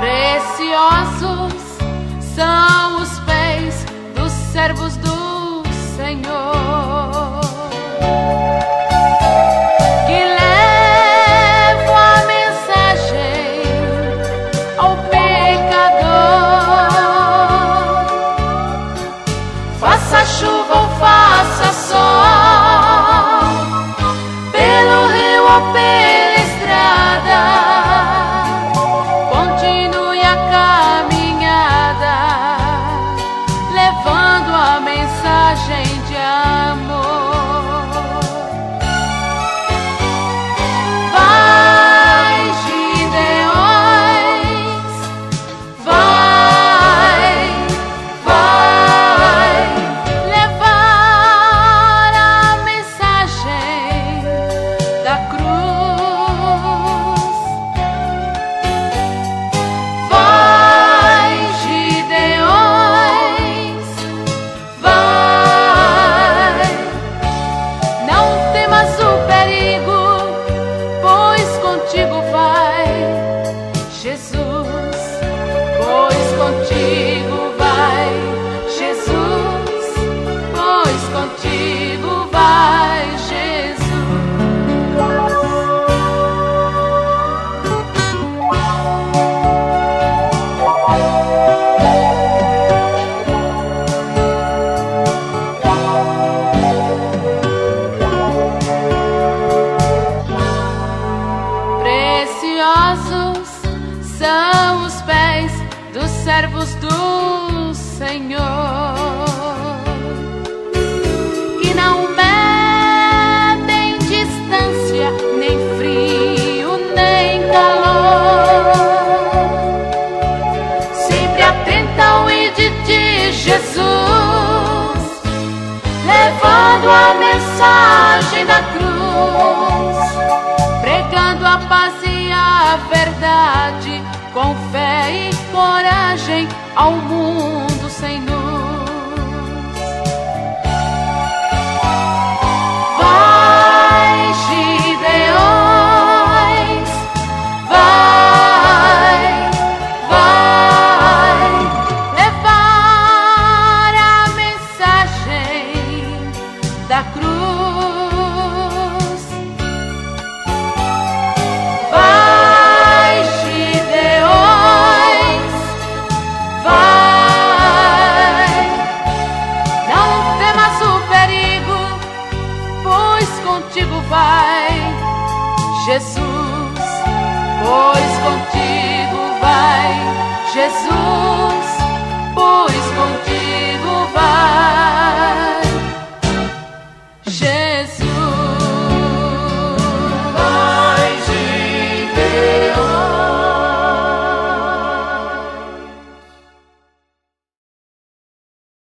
Preciosos são os pés dos servos do. mensagem da cruz, pregando a paz e a verdade, com fé e coragem ao mundo. Pai, Jesus, pois